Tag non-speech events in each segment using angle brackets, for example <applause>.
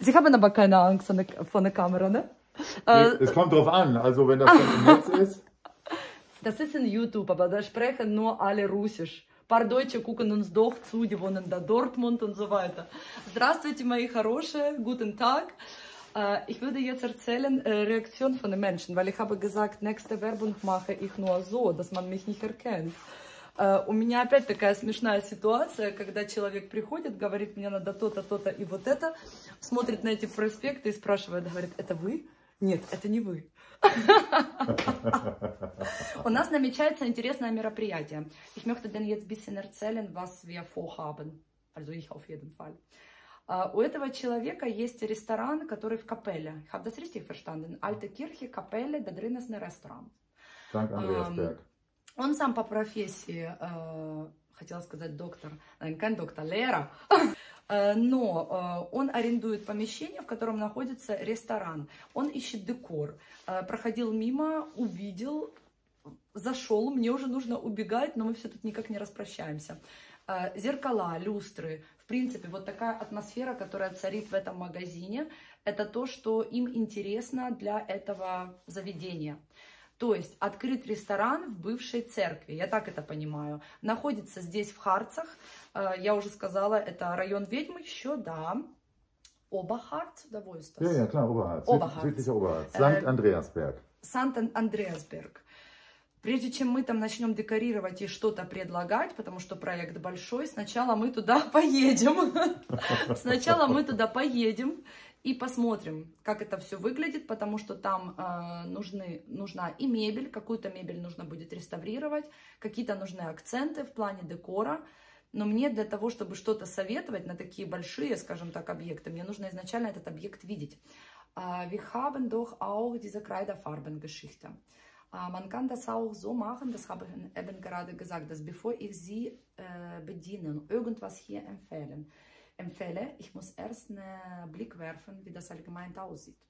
Sie haben aber keine Angst vor der, vor der Kamera, ne? Nee, es kommt drauf an. Also wenn das dann im Netz ist. <laughs> Das ist in YouTube, aber da sprechen nur alle Russisch. Ein paar Deutsche gucken uns doch zu, die wohnen da Dortmund und so weiter. Здравствуйте, мои хорошие, guten Tag. Äh, Ich würde jetzt erzählen äh, Reaktion von den Menschen, weil ich habe gesagt, nächste Werbung mache ich nur so, dass man mich nicht erkennt. Э, У меня опять такая смешная ситуация, когда человек приходит, говорит, мне надо то-то, то-то и вот это, смотрит на эти проспекты и спрашивает, говорит, это вы? Нет, это не вы. <laughs> У нас намечается интересное мероприятие. Ich möchte denn jetzt bisschen erzählen, was wir vorhaben. Also ich auf jeden Fall. Äh, У этого человека есть ресторан, который в капелле. Ich habe das richtig verstanden. Alte Kirche, Kapelle, da drin ist ein Restaurant. St. Andreasberg. Он сам по профессии, э, хотела сказать доктор, kein доктор, Лера, Э, но э, он арендует помещение, в котором находится ресторан. Он ищет декор. Э, Проходил мимо, увидел, зашел, мне уже нужно убегать, но мы все тут никак не распрощаемся. Зеркала, люстры, в принципе, вот такая атмосфера, которая царит в этом магазине, это то, что им интересно для этого заведения. То есть открыт ресторан в бывшей церкви, я так это понимаю. Находится здесь в Харцах, Э, я уже сказала, это район ведьмы еще, да. Обахарц, да, wo ist das? Ja, ja, klar, Oberharz. Oberharz. Südlicher Oberharz. Andreasberg. Сант-Андреасберг. Прежде чем мы там начнем декорировать и что-то предлагать, потому что проект большой, сначала мы туда <laughs> поедем. <laughs> Сначала мы туда поедем и посмотрим, как это все выглядит, потому что там э, нужны, нужна и мебель, какую-то мебель нужно будет реставрировать, какие-то нужны акценты в плане декора. Но мне для того, чтобы что-то советовать на такие большие, скажем так, объекты, мне нужно изначально этот объект видеть. Äh, Wir haben doch auch diese Kreidefarbengeschichte. Äh, Man kann das auch so machen, das habe ich eben gerade gesagt, dass bevor ich Sie äh, bediene und irgendwas hier empfehlen, empfehle, ich muss erst einen Blick werfen, wie das allgemein aussieht.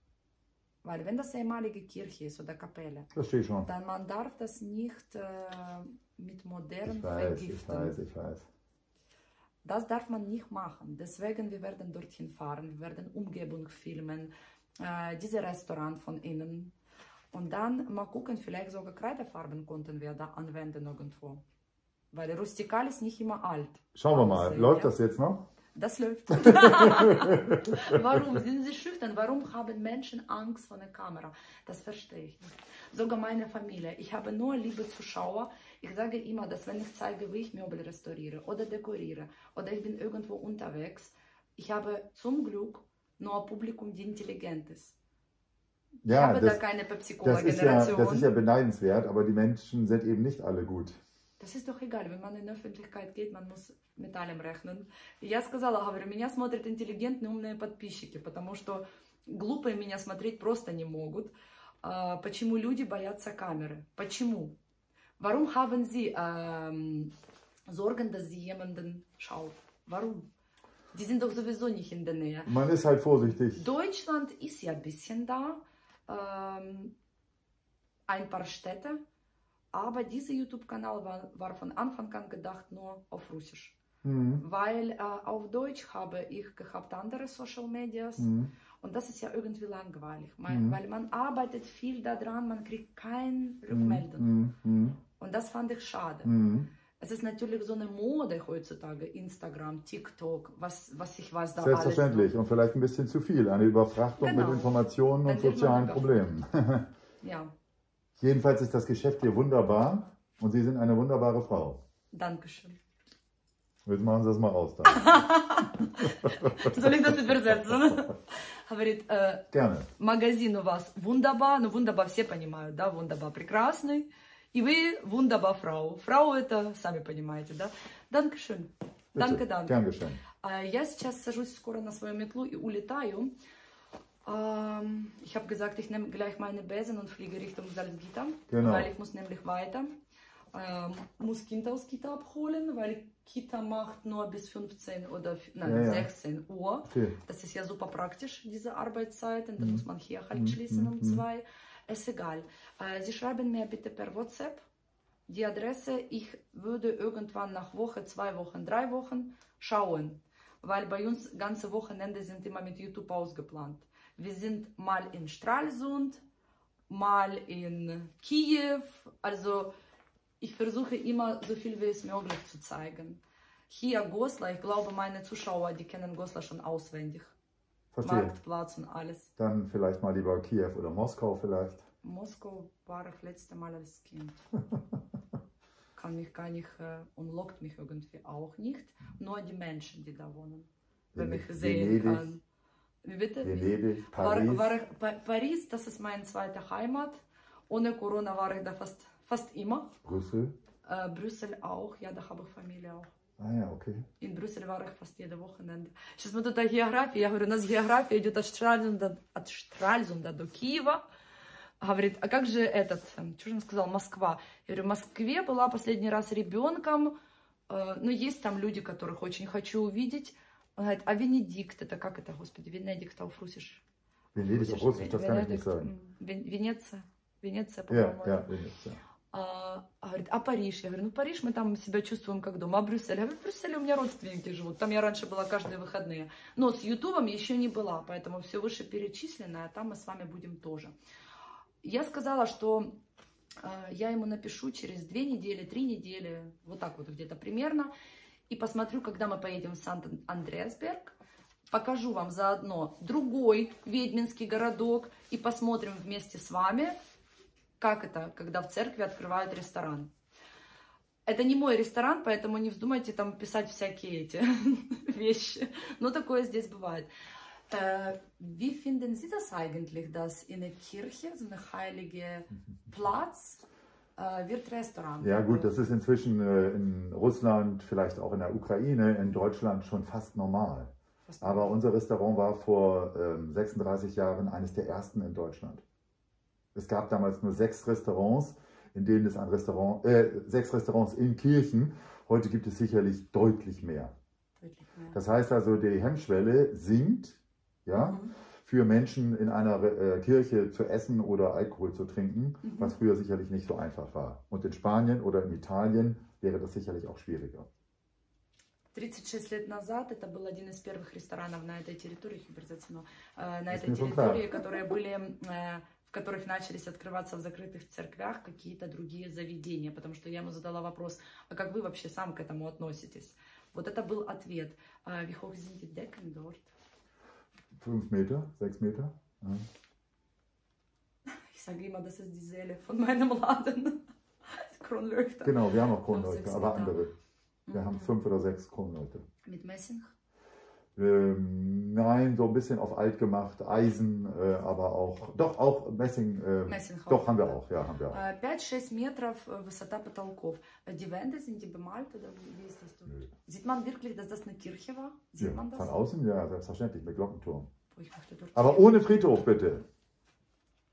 Weil wenn das ehemalige Kirche ist oder Kapelle, dann man darf das nicht äh, mit modern Ich weiß, ich vergiften. weiß, ich weiß. Das darf man nicht machen. Deswegen, wir werden dorthin fahren, wir werden Umgebung filmen, äh, dieses Restaurant von innen. Und dann mal gucken, vielleicht sogar Kreidefarben konnten wir da anwenden irgendwo. Weil rustikal ist nicht immer alt. Schauen wir mal, läuft das jetzt noch? Das läuft. <laughs> <laughs> Warum sind sie schüchtern? Warum haben Menschen Angst vor der Kamera? Das verstehe ich nicht. Sogar meine Familie. Ich habe nur liebe Zuschauer. Ich sage immer, dass wenn ich zeige, wie ich Möbel restauriere oder dekoriere oder ich bin irgendwo unterwegs, ich habe zum Glück nur ein Publikum, die intelligent ist. Ich Ja, habe das, da keine das, ist ja, Pepsi-Cola-Generation. das ist ja beneidenswert, aber die Menschen sind eben nicht alle gut. Das ist doch egal, wenn man in Öffentlichkeit geht, man muss mit allem rechnen. И Я сказала, говорю, меня смотрят интеллигентные, умные подписчики, потому что глупые меня смотреть просто не могут. А, Почему люди боятся камеры? Почему? Warum haben sie ähm, Sorgen, dass sie jemanden schaut? Warum? Die sind doch sowieso nicht in der Nähe. Man ist halt vorsichtig. Deutschland ist ja ein bisschen da, ähm, ein paar Städte, aber dieser YouTube-Kanal war, war von Anfang an gedacht nur auf Russisch. Mhm. Weil äh, auf Deutsch habe ich gehabt andere Social Medias Mhm. und das ist ja irgendwie langweilig, man, Mhm. weil man arbeitet viel daran, man kriegt kein Rückmeldung Mhm. Mhm. und das fand ich schade. Mhm. Es ist natürlich so eine Mode heutzutage, Instagram, TikTok, was, was ich weiß da alles. Selbstverständlich und vielleicht ein bisschen zu viel. Eine Überfrachtung Genau. mit Informationen Dann und sozialen. Problemen. <laughs> Ja, Jedenfalls ist das Geschäft hier wunderbar und Sie sind eine wunderbare Frau. Dankeschön. Jetzt machen Sie das mal aus. <laughs> Soll ich das übersetzen? <laughs> Говорит, э, Gerne. магазин у вас вундаба, ну вундаба все понимают, да, вундаба прекрасный, и вы вундаба фрау. Фрау это, сами понимаете, да? Данкшön. Данке, Bitte. данке. Gern geschehen. А Я сейчас сажусь скоро на свою метлу и улетаю. Ähm, Ich habe gesagt, ich nehme gleich meine Besen und fliege Richtung Salzgitter, Genau. weil ich muss nämlich weiter. Ähm, muss Kind aus Kita abholen, weil Kita macht nur bis 15 oder nein, Ja, ja. 16 Uhr. Okay. Das ist ja super praktisch, diese Arbeitszeiten. Da Mhm. muss man hier halt Mhm, schließen um mhm, zwei. Ist egal. Äh, Sie schreiben mir bitte per WhatsApp die Adresse. Ich würde irgendwann nach Woche, zwei Wochen, drei Wochen schauen. weil bei uns ganze Wochenende sind immer mit YouTube ausgeplant. Wir sind mal in Stralsund, mal in Kiew. Also ich versuche immer so viel wie es möglich zu zeigen. Hier Goslar, ich glaube, meine Zuschauer, die kennen Goslar schon auswendig. Verstehe. Marktplatz und alles. Dann vielleicht mal lieber Kiew oder Moskau vielleicht. Moskau war ich letzte Mal als Kind. <laughs> Kann mich gar nicht äh, und lockt mich irgendwie auch nicht. Nur die Menschen, die da wohnen. Wenn ich sehen Venedig. kann. Wie bitte? Venedig, War, Paris. war Pa- Paris, das ist meine zweite Heimat. Ohne Corona war ich da fast, fast immer. Brüssel. Äh, Brüssel auch, ja, da habe ich Familie auch. Ah ja, okay. In Брюсселе war ich fast jede Wochenende. Сейчас мы тут о географии. Я говорю, у нас география идет от Штральзунда, от Штральзунда до Киева. Говорит, а как же этот, эм, что же он сказал, Москва? Я говорю, в Москве была последний раз ребенком. э, Ну, есть там люди, которых очень хочу увидеть. Он говорит, а Венедикт, это как это, господи, Венедикт? Venedig auf Russisch, das kann ich nicht Венедикт, sagen. Венеция? Венеция, по-моему. это. Venedig, ja. А, а говорит, а Париж? Я говорю, ну Париж мы там себя чувствуем как дома, а Брюссель? Я говорю, в Брюсселе у меня родственники живут, там я раньше была каждые выходные. Но с Ютубом еще не была, поэтому все вышеперечисленное, а там мы с вами будем тоже. Я сказала, что э, я ему напишу через две недели, три недели, вот так вот где-то примерно, и посмотрю, когда мы поедем в Сант-Андреасберг, покажу вам заодно другой ведьминский городок и посмотрим вместе с вами, как это, когда в церкви открывают ресторан. Это не мой ресторан, поэтому не вздумайте там писать всякие эти <laughs> вещи. Но такое здесь бывает. Äh, wie finden Sie das eigentlich, dass in der Kirche, so eine heilige Platz, wird Restaurant? Ja gut, das ist inzwischen äh, in Russland, vielleicht auch in der Ukraine, in Deutschland schon fast normal. Fast Aber unser Restaurant war vor ähm, 36 Jahren eines der ersten in Deutschland. Es gab damals nur sechs Restaurants, in denen es ein Restaurant, äh, sechs Restaurants in Kirchen. Heute gibt es sicherlich deutlich mehr. deutlich mehr. Das heißt also, die Hemmschwelle sinkt, ja, Mhm. Für Menschen in einer äh, Kirche zu essen oder Alkohol zu trinken, Mhm. was früher sicherlich nicht so einfach war. Und in Spanien oder in Italien wäre das sicherlich auch schwieriger. 36 лет назад это был один из первых ресторанов на этой территории, Хиберзацino, э, на Это этой территории, которые были, э, в которых начались открываться в закрытых церквях какие-то другие заведения, потому что я ему задала вопрос, а как вы вообще сам к этому относитесь? Вот это был ответ. Э, Wie Fünf Meter, sechs Meter. Ja. Ich sage immer, das ist die Seele von meinem Laden. <laughs> Kronleuchter. Genau, wir haben auch Kronleuchter, aber andere. Wir haben Mhm. fünf oder sechs Kronleuchter. Mit Messing? Ähm, nein, so ein bisschen auf alt gemacht, Eisen, äh, aber auch, doch auch Messing. Äh, Messing doch, haben wir auch, ja, haben wir auch. Э, 5-6 метров э, высота потолков. Äh, Die Wände sind die bemalt oder wie wie ist das dort? Nö. Sieht man wirklich, dass das eine Kirche war? Sieht Ja, man das? von außen, ja, selbstverständlich, mit Glockenturm. Boah, ich möchte dort Aber ohne Friedhof, bitte.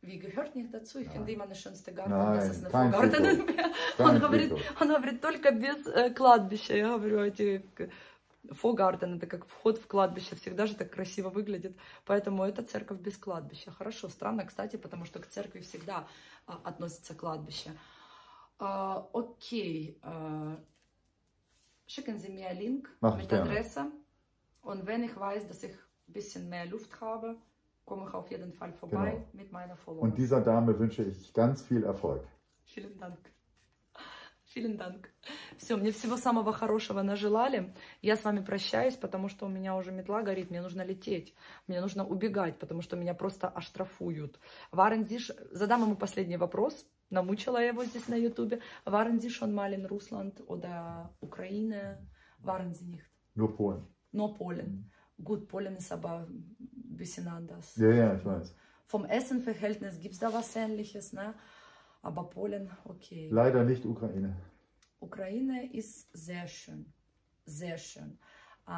Wie gehört nicht dazu? Ich Nein. finde immer eine schönste Garten. Nein, das ist eine kein Vorgarten. Friedhof. Он Kein говорит, Friedhof. он говорит, только без э, кладбища. Я говорю, эти Фогартен, это как вход в кладбище, всегда же так красиво выглядит. Поэтому это церковь без кладбища. Хорошо, странно, кстати, потому что к церкви всегда а, относится кладбище. А, окей. а, schicken Sie mir einen Link Mach ich mit gerne. Adresse. Und wenn ich weiß, dass ich ein bisschen mehr Luft habe, komme ich auf jeden Fall vorbei Genau. mit meiner Followers. Und dieser Dame wünsche ich ganz viel Erfolg. Vielen Dank. Dank. Все, мне всего самого хорошего нажелали. Я с вами прощаюсь, потому что у меня уже метла горит, мне нужно лететь. Мне нужно убегать, потому что меня просто оштрафуют. Sch- Задам ему последний вопрос. Намучила я его здесь на ютубе. Mal in Russland oder Ukraine? Waren Sie nicht? Nur Polen. Nur Polen. Gut, Polen ist aber ein bisschen anders. Ja, ja, ich weiß. Vom Essenverhältnis gibt es da was Ähnliches, ne? Aber Polen, okay. Leider nicht Ukraine. Ukraine ist sehr schön, sehr schön. Äh,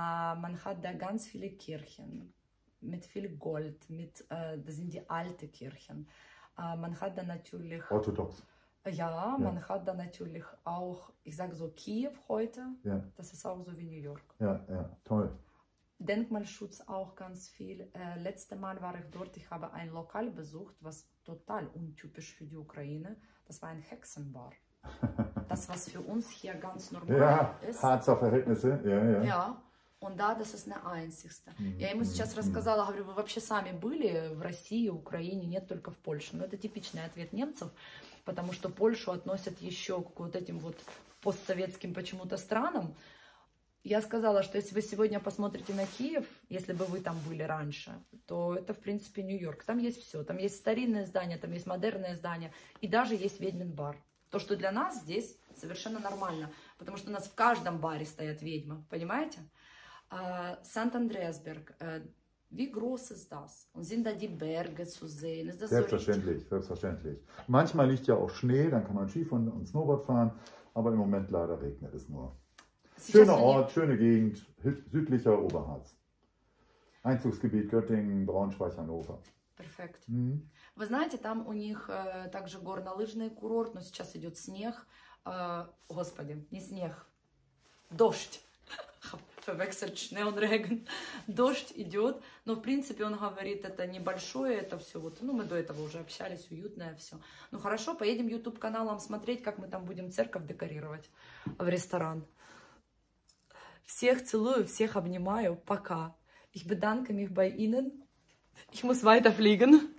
man hat da ganz viele Kirchen mit viel Gold, mit, äh, das sind die alten Kirchen. Äh, man hat da natürlich, Orthodox. ja, man hat da natürlich auch, ich sage so Kiew heute, Ja, das ist auch so wie New York. ja, ja, toll. Denkmalschutz auch ganz viel. Äh, letzte Mal war ich dort, ich habe ein Lokal besucht, was total untypisch für die Ukraine. Das war ein Hexenbar. <laughs> Das, was für uns hier ganz normal Ja, ist. Harzer Verhältnisse. Ja, ja. Ja, Он, да, das ist eine einzigste. Мгм, Я ему сейчас мгм, рассказала, говорю, вы вообще сами были в России, Украине, нет только в Польше. Но это типичный ответ немцев, потому что Польшу относят еще к вот этим вот постсоветским почему-то странам. Я сказала, что если вы сегодня посмотрите на Киев, если бы вы там были раньше, то это, в принципе, Нью-Йорк. Там есть все. Там есть старинное здание, там есть модерное здание, и даже есть ведьмин бар. То, что для нас здесь совершенно нормально, потому что у нас в каждом баре стоят ведьмы, понимаете? Andreasberg, äh, wie groß ist das? Und sind da die Berge zu sehen? Ist das so? Selbstverständlich, selbstverständlich. Manchmal liegt ja auch Schnee, dann kann man Skifahren und Snowboard fahren, aber im Moment leider regnet es nur. Schöner Ort, schöne Gegend, südlicher Oberharz. Einzugsgebiet Göttingen, Braunschweig, Hannover. Перфект. Mhm. Вы знаете, там у них э, также горнолыжный курорт, но сейчас идет снег. Э, господи, не снег, дождь. <laughs> Дождь идет, но в принципе он говорит, это небольшое, это все вот, ну мы до этого уже общались, уютное все. Ну хорошо, поедем YouTube каналом смотреть, как мы там будем церковь декорировать в ресторан. Всех целую, всех обнимаю, пока. Ich bedanke mich bei Ihnen. Ich muss weiterfliegen.